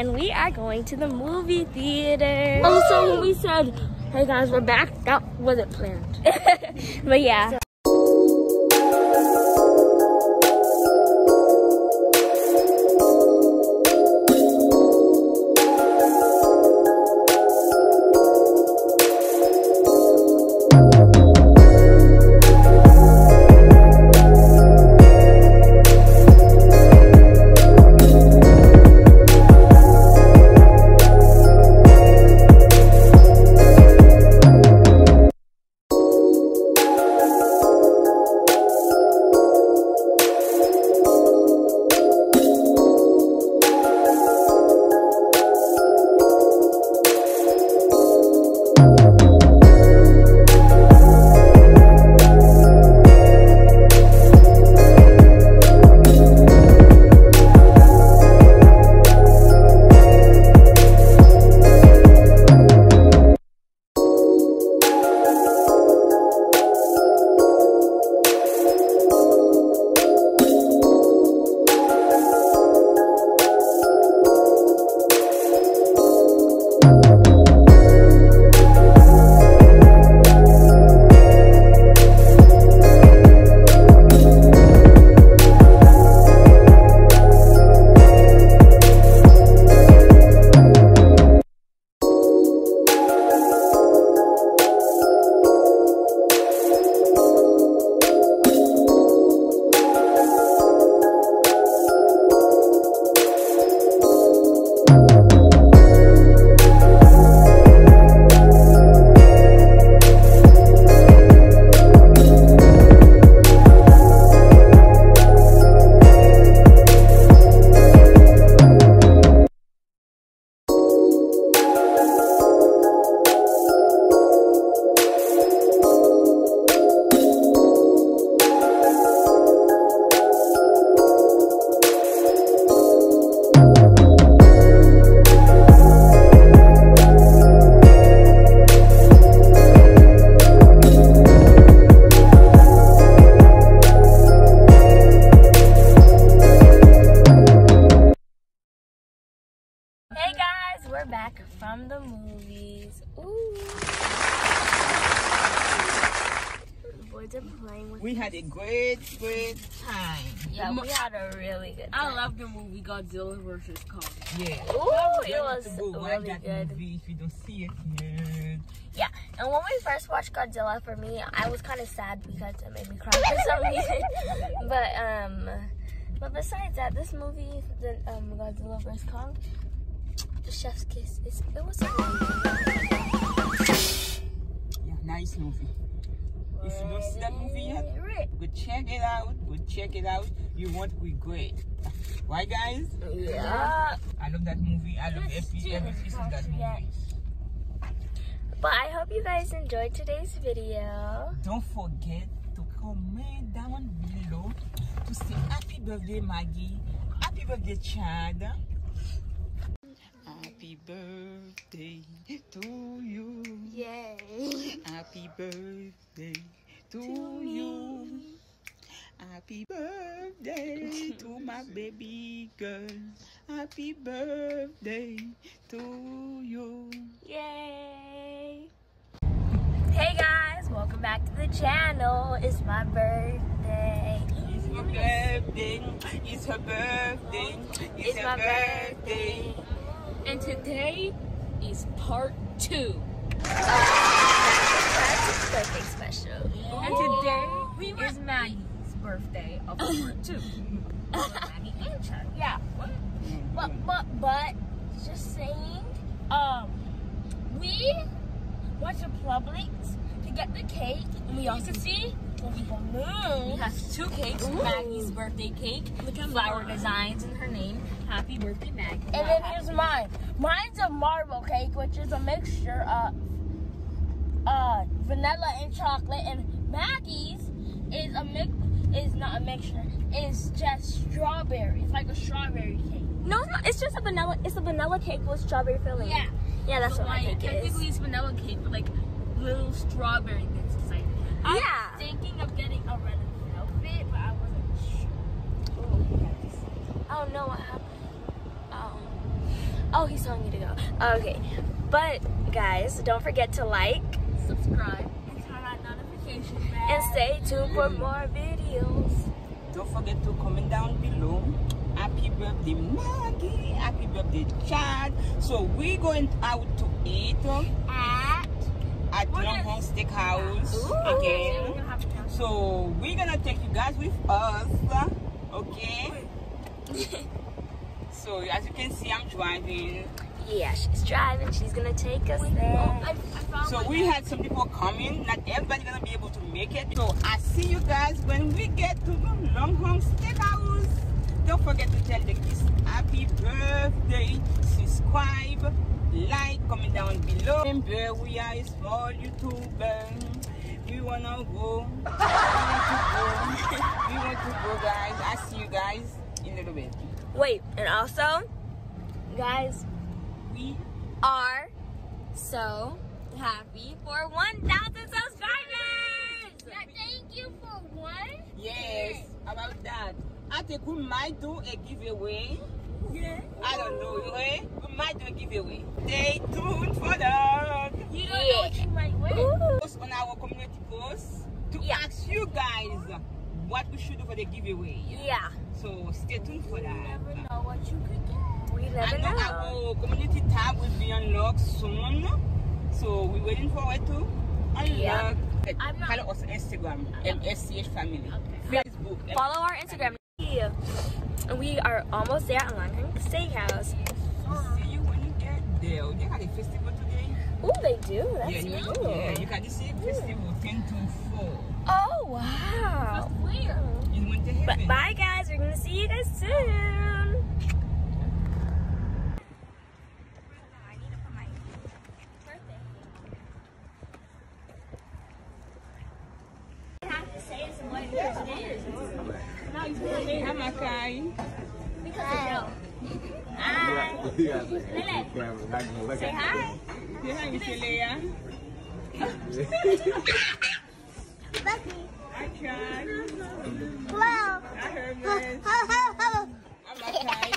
and we are going to the movie theater. Oh, also, when we said, hey guys, we're back, that wasn't planned. but yeah. Hey movies. Ooh. The boys are playing with We had a great, great time. Yeah, we had a really good time. I love the movie Godzilla vs. Kong. Yeah. Ooh, it was to go watch really that good. movie if you don't see it yet. Yeah, and when we first watched Godzilla, for me, I was kind of sad because it made me cry for some reason. but um, but besides that, this movie, the um, Godzilla vs Kong, the Chef's Kiss, it's, it was Yeah, nice movie. If you don't see that movie yet, go check it out. Go check it out. You won't regret. Why, guys? Yeah. I love that movie. I love every, every piece of that movie. But I hope you guys enjoyed today's video. Don't forget to comment down below to say happy birthday, Maggie. Happy birthday, Chad. Happy birthday to you. Yay. Happy birthday to you. Happy birthday to my baby girl. Happy birthday to you. Yay. Hey guys, welcome back to the channel. It's my birthday. It's her birthday. It's her birthday. It's, It's her my birthday. And today is part two. That's birthday special. And today we is Maggie's birthday of part two. Maggie and Chad. Yeah. But but but just saying, um, we went to Publix to get the cake, and we also see the We balloons. have two cakes. Maggie's birthday cake flower designs in her name. Happy birthday, Maggie. And then here's mine. Mine's a marble cake, which is a mixture of uh, vanilla and chocolate. And Maggie's is a mix. Is not a mixture. It's just strawberry. It's like a strawberry cake. No, it's not. It's just a vanilla. It's a vanilla cake with strawberry filling. Yeah. Yeah, that's So what my like, cake is. technically it's vanilla cake, but like little strawberry bits inside. I was Yeah. thinking of getting a red velvet, but I wasn't sure. Oh no, what happened? Oh. He's telling me to go. Okay. But, guys, don't forget to like Subscribe. And turn on notifications. and stay tuned for more videos. Don't forget to comment down below. Happy birthday, Maggie. Happy birthday, Chad. So we're going out to eat um, At at We're Longhorn Steakhouse Ooh. again. So we're gonna take you guys with us, okay? so as you can see, I'm driving. Yeah, she's driving. She's gonna take us oh, I, there. I found So we had some people coming. Not everybody gonna be able to make it. So I see you guys when we get to the Long Longhorn Steakhouse. Don't forget to tell the kids happy birthday. Subscribe, like, comment down below. Remember, we are a small YouTuber. We wanna go. We want to go. We want to go, guys. I see you guys in a little bit. Wait, and also, guys, We are so happy for 1,000 subscribers. Yeah, thank you for one. Yes, about that. I think we might do a giveaway. Yeah. I don't know, eh? We might do a giveaway. Stay tuned for that. You don't know what you might win. Post on our community post to Yeah. ask you guys what we should do for the giveaway. Yeah, So stay tuned for You that. never know what you could get. we never know know. our community tab will be unlocked soon. So we're waiting for it to unlock. Yeah. Not- Follow us on Instagram, MMCH Family. Facebook. Follow our Instagram. And we are almost there at Longhorn Steakhouse. See you when you get there. They got a festival today. Ooh, they do. That's yeah, you, cool. yeah, you the same festival 10 to 4. Oh, wow. Where? You went to But bye, guys. We're going to see you guys soon. Hi, Makai. Say hi. Say hi, Miss Leia. Chad. Hello. Hi, Hermes. Hello. Hello. Hi, Makai.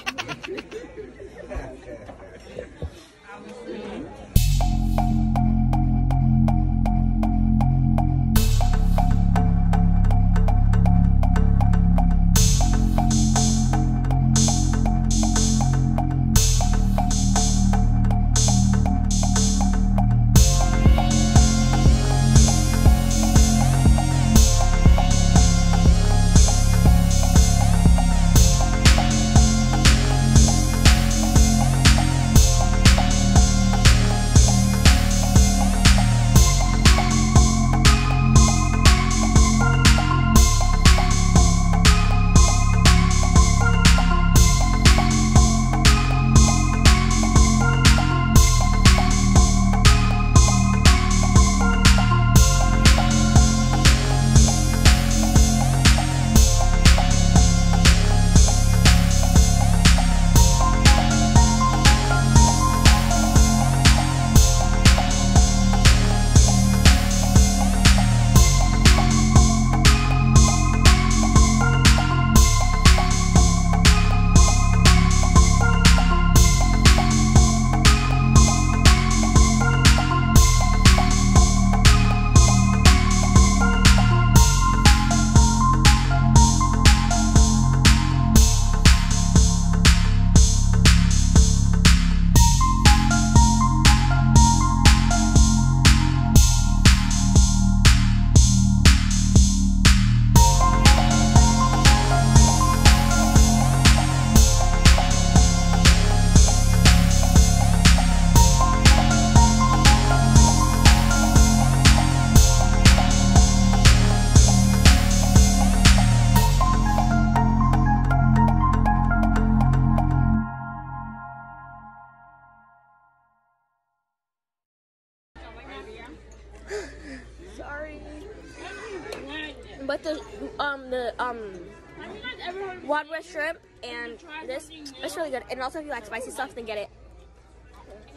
Wild West shrimp and this it's really good. And also if you like spicy stuff, then get it.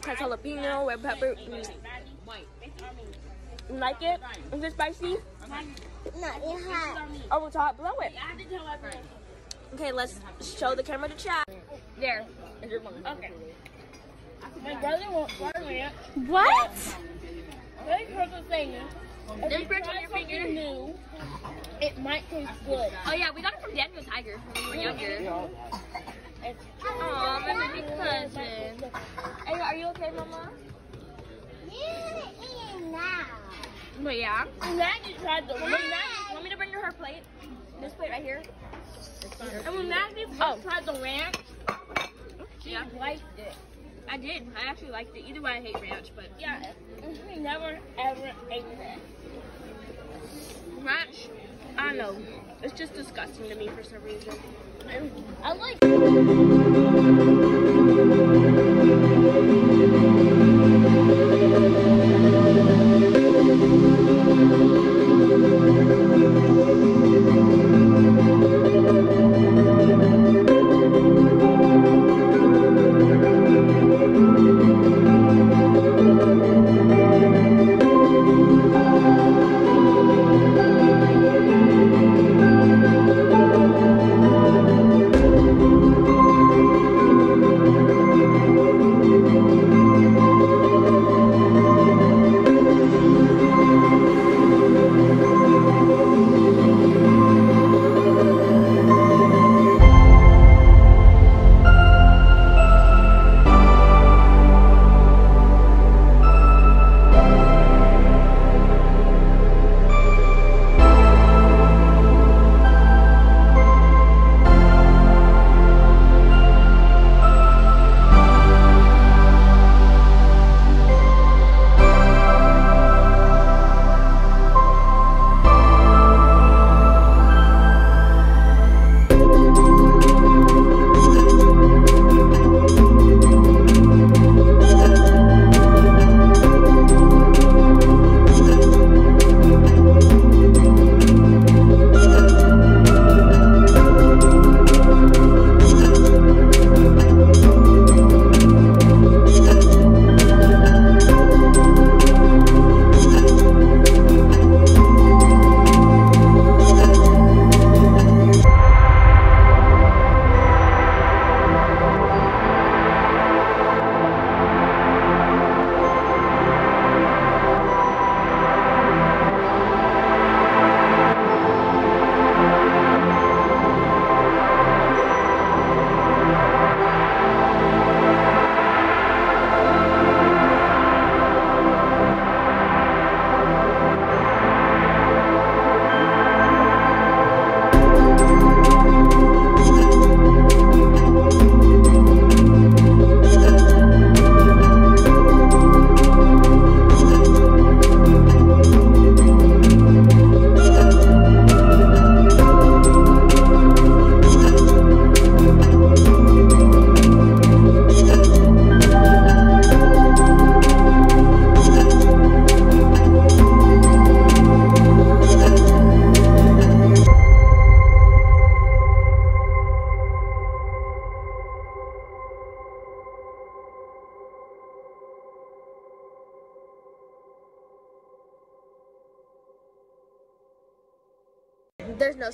Has jalapeno, red pepper. Mm. You like it? Is it spicy? No, you have. Over top, blow it. Okay, let's show the camera to chat. There. Okay. My brother won't try ranch. What? Very perfect thing. There's ranch on your finger. new, it might taste good. Oh yeah, we got it from Daniel Tiger when we were younger. It's- Aw, my baby cousin. Are, are you okay, Mama? But yeah. Maggie tried the When Maggie, want me to bring her her plate? This plate right here. And when Maggie Oh. tried the ranch, she Yeah. liked it. I did. I actually liked it. Either way, I hate ranch, but Yeah, we never ever ate that. I don't know. It's just disgusting to me for some reason. I like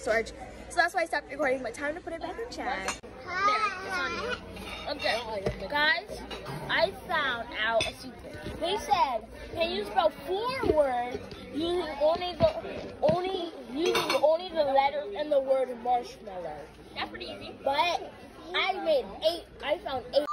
storage. So that's why I stopped recording, but time to put it back in chat. There, it's on you. Okay, guys, I found out a secret. They said, can you spell four words using only the only using only the letters and the word marshmallow? That's pretty easy. But I made eight. I found eight.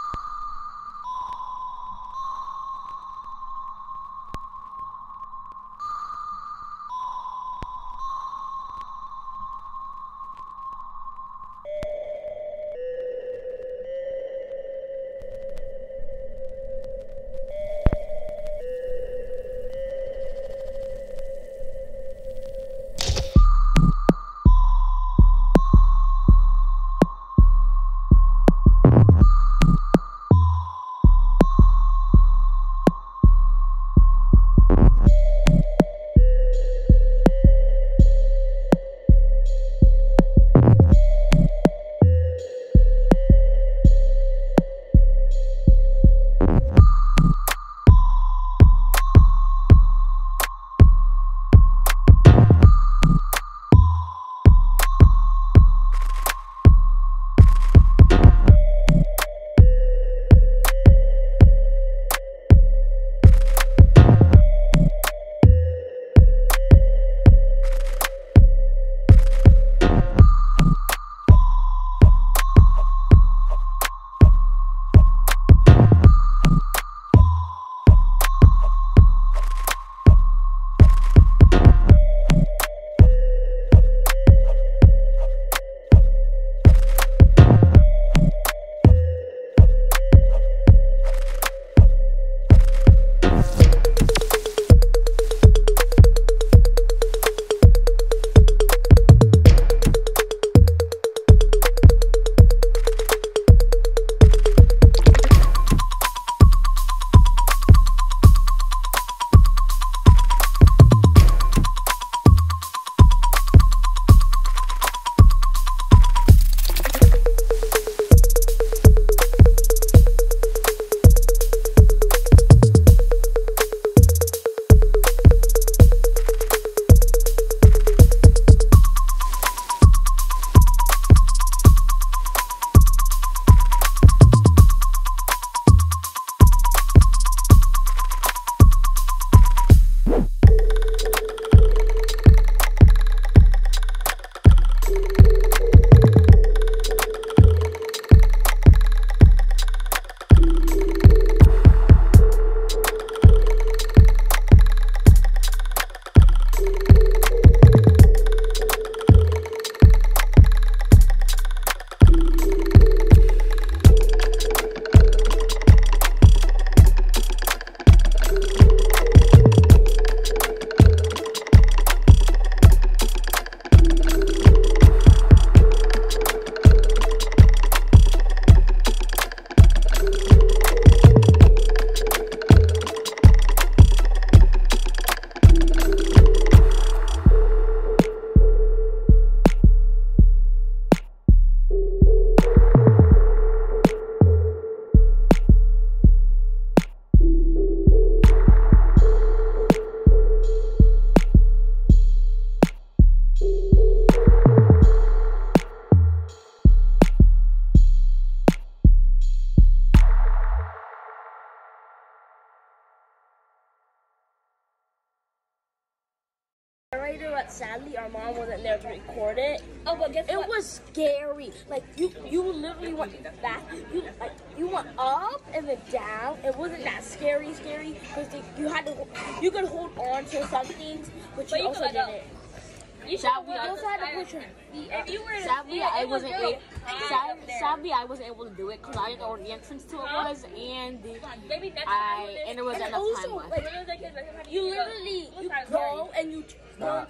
Have I also had to I- push her. If you were Sadly, see I was wasn't really able. Sad, sadly, I wasn't able to do it because I didn't know where the entrance to it was, and Maybe next I when and there wasn't And enough also, time left. like, it was like this, like, You literally you kinda go and you. Nah.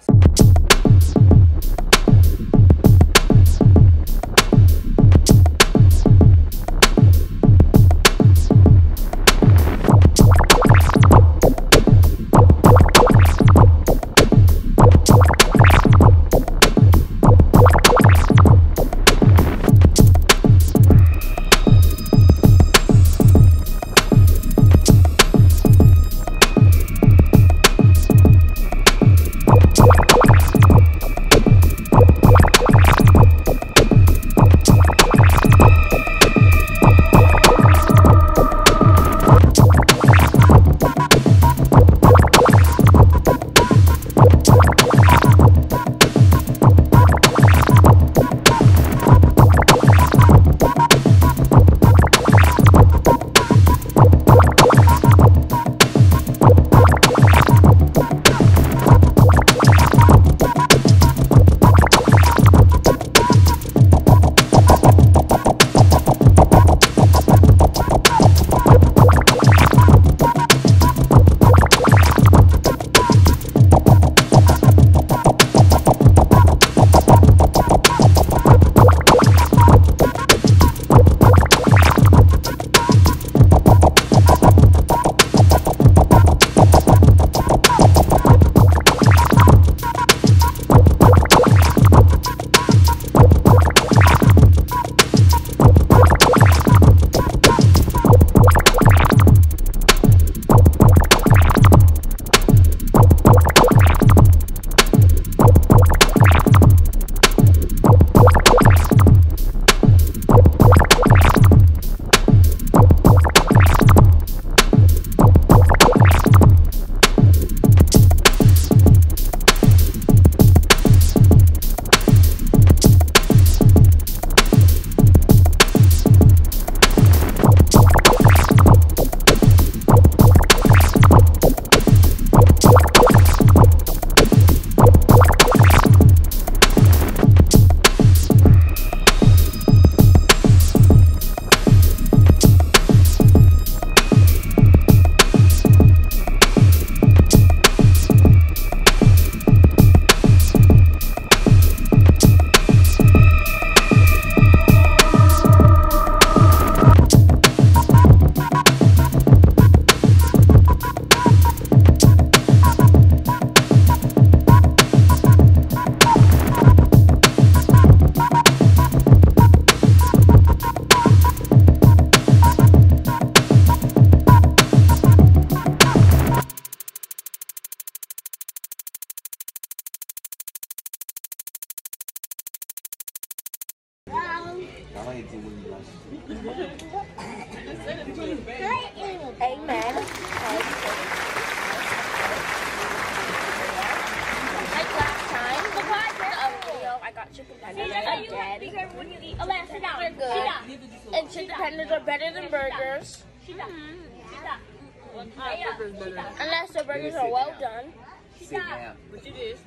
Done. Sit down. Which it is.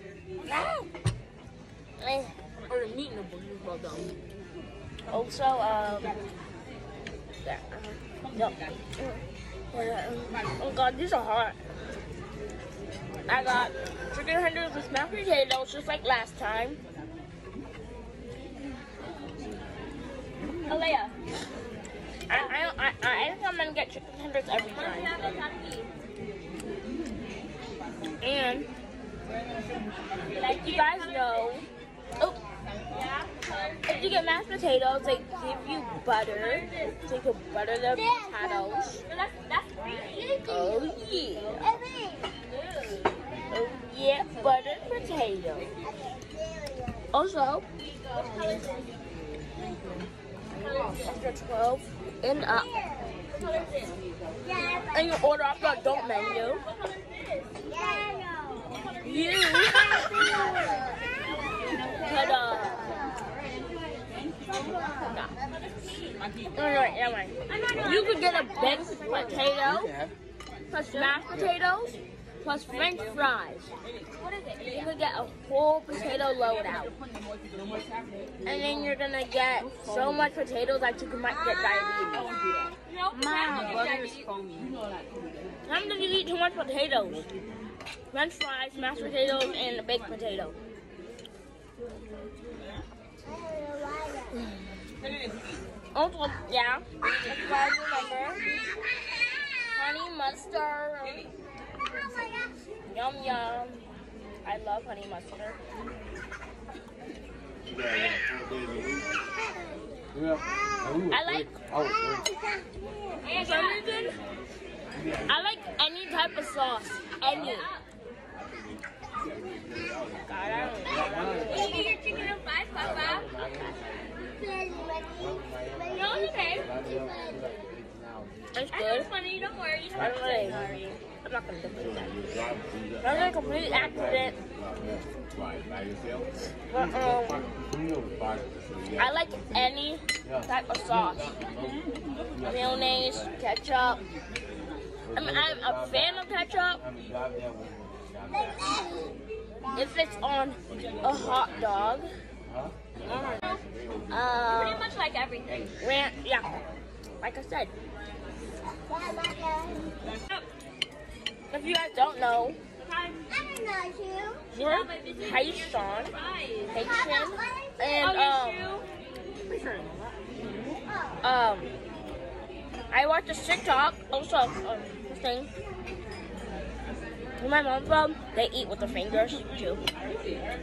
Eh, Or the meat in the burger is well done. Also, um, yeah, uh, no. Um, oh god, these are hot. I got chicken tenders with mashed potatoes, just like last time. Alea. I, I, I, I think I'm gonna get chicken tenders every time. And like you guys know, oh, if you get mashed potatoes, they give you butter, you can butter the potatoes. Oh yeah, oh yeah, buttered potato. Also, after 12 and up, and you order off the adult menu. you could uh. Alright, never mind. You could get a baked potato plus mashed potatoes plus French fries. You could get a whole potato loadout. And then you're gonna get so much potatoes that you might get diabetes. My foamy. Sometimes you eat too much potatoes. French fries, mashed potatoes, and a baked potato. Also, yeah, if you guys remember, honey mustard. Yum yum. I love honey mustard. I like reason, I like any type of sauce. Any. God, I don't know. Can you eat your chicken and fries, Papa? No, it's okay. It's good. it's funny. Don't worry. I'm really, I'm not gonna complete that. A complete accident. But, um, I like any type of sauce. Mayonnaise, ketchup. I mean, I'm a fan of ketchup if it's on a hot dog. Pretty Uh, much like everything. ranch, yeah. Like I said, if you guys don't know, we're Haitian, Haitian, and um, um, I watched a TikTok, also um, this thing. Where my mom from, they eat with their fingers too.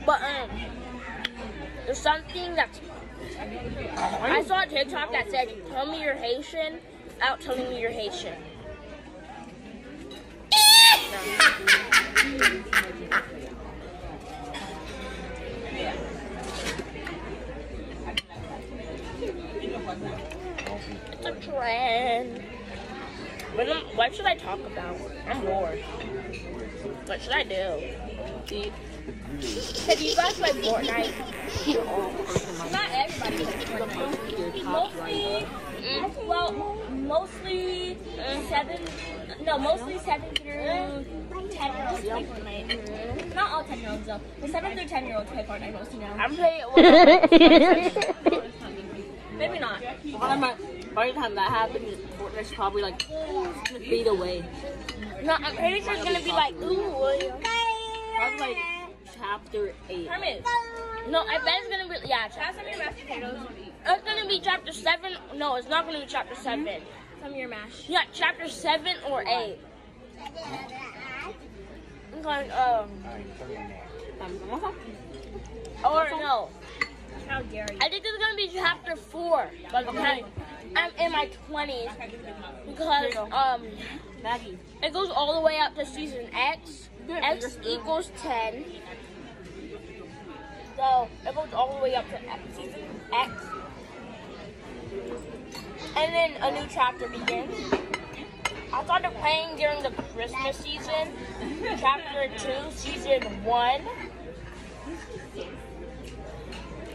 But um, there's something that's I saw a TikTok that said, "Tell me you're Haitian out telling me you're Haitian." I talk about? I'm bored. What should I do? Have you guys play Fortnite? Not everybody likes Fortnite. Mostly, Mm. well, mostly seven, no, mostly seven through ten year olds play Fortnite. Not all ten year olds though. The seven through ten year olds play Fortnite mostly now. I'm playing with Maybe not. By the time- by the time that happens, Fortnite's probably like feet away. No, I'm pretty sure it's gonna be like, ooh. Probably like chapter eight. Herman, No, I bet it's gonna be, yeah, pass chapter. some of your mashed potatoes. It's gonna be chapter seven. No, it's not gonna be chapter seven. Some of your mash. Yeah, chapter seven or eight. Because, um, or no, How dare you? I think it's gonna be chapter four by the time I'm in my twenties. Because, um, Maggie. it goes all the way up to season X. X equals 10. So it goes all the way up to X, season X. And then a new chapter begins. I started playing during the Christmas season, chapter 2, season 1.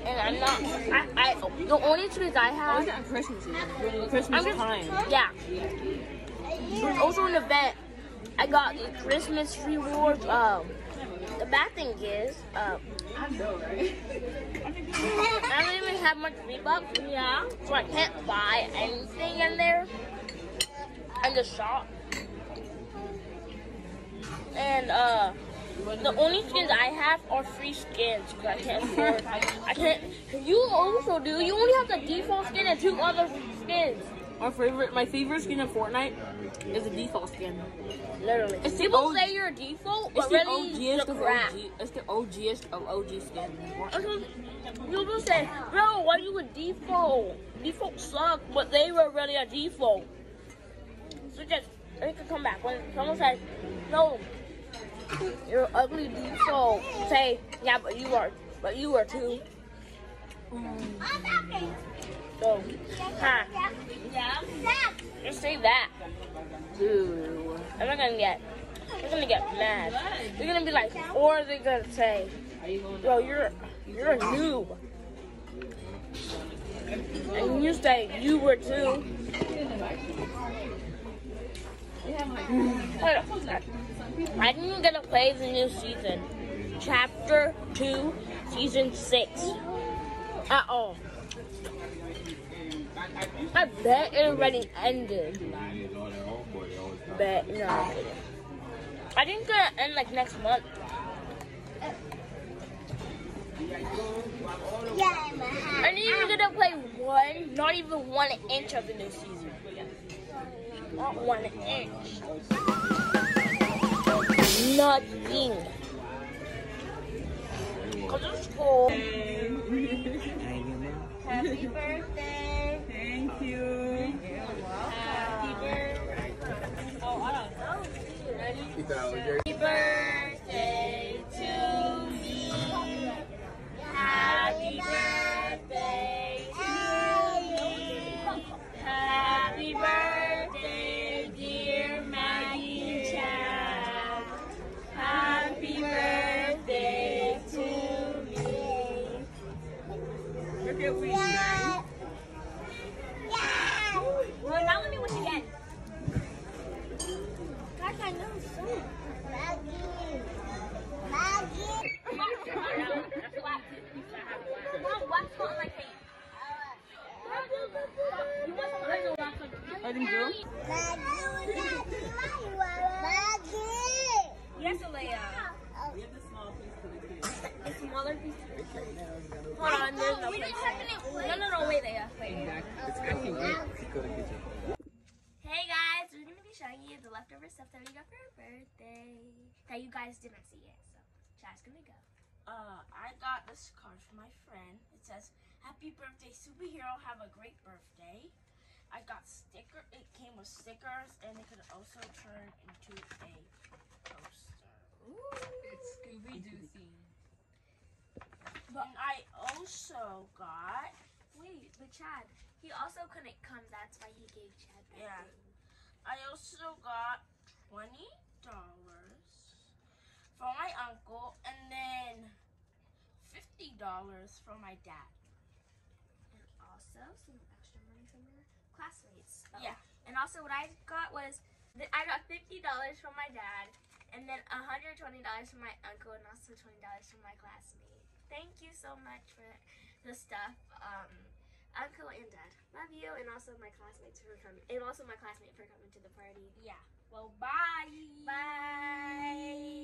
And I'm not, I, I the only experience I have, on Christmas season. Christmas just- time. yeah. There's also an event. I got the Christmas rewards. Um, the bad thing is, um, I don't even have much V-Bucks. Yeah. So I can't buy anything in there. In the shop. And uh, the only skins I have are free skins because I can't afford. I can't. You also do. You only have the default skin and two other skins. My favorite, my favorite skin in Fortnite is the default skin. Literally. It's People say you're a default, It's but the really the of crap. OG. It's the OGest of OG skin. Also, People say, bro, why you a default? Default suck, but they were really a default. So just, they can come back. When someone says, no, you're ugly default, say, yeah, but you are, but you are too. So, huh, Yeah. just say that. Ooh. I'm not gonna get they're gonna get mad. They're gonna be like, or they're gonna say, "Yo, you're you're a noob," and you say you were too. I didn't get to play the new season, chapter two, season six, at all. I bet it already ended. Bet no. I'm. I think it's gonna end like next month. I didn't even gonna play one, not even one inch of the new season. Not one inch. Nothing. Cause of school. Happy birthday. Thank you. Happy birthday. Oh, I don't know. Ready? Happy birthday to me. Happy birthday to you. Happy birthday, dear Maggie Chan. Happy birthday to me. Look at we nice. Well, now let me wish again. Guys, I know so. Mom, wax on my cake. You want some other wax on What did you do? Yes, Alea. A smaller piece. Hold on, there's no place. No, no, no, wait, Leia. Wait. Hey guys, we're gonna be showing you the leftover stuff that we got for our birthday. That you guys didn't see yet, so Chad's gonna go. Uh, I got this card from my friend. It says, "Happy birthday, superhero! Have a great birthday." I got sticker. It came with stickers, and it could also turn into a poster. It's Scooby Doo theme. But I also got Wait, but Chad, he also couldn't come. That's why he gave Chad that Yeah. thing. I also got twenty dollars from my uncle, and then $50 from my dad. And also some extra money from your classmates. Oh. Yeah. And also what I got was, I got $50 from my dad, and then $120 from my uncle, and also $20 from my classmate. Thank you so much for the stuff. Um, uncle and dad. Love you, and also my classmates for coming, and also my classmate for coming to the party. Yeah. Well, bye. Bye.